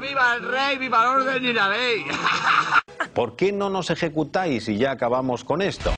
¡Viva el rey! ¡Viva el orden y la ley! ¿Por qué no nos ejecutáis y ya acabamos con esto?